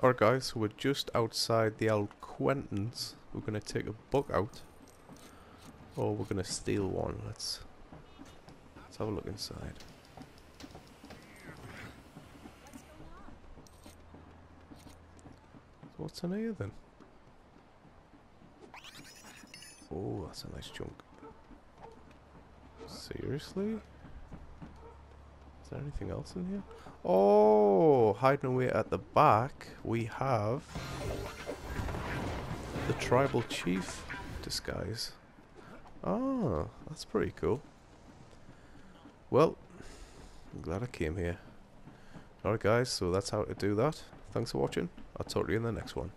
Alright guys, so we're just outside the Al Quentins. We're going to take a book out. Or we're going to steal one. Let's, let's have a look inside. What's in here then? Oh, that's a nice chunk. Seriously? Is there anything else in here? Oh, hiding away at the back, we have the tribal chief disguise. Ah, that's pretty cool. Well, I'm glad I came here. Alright guys, so that's how to do that. Thanks for watching. I'll talk to you in the next one.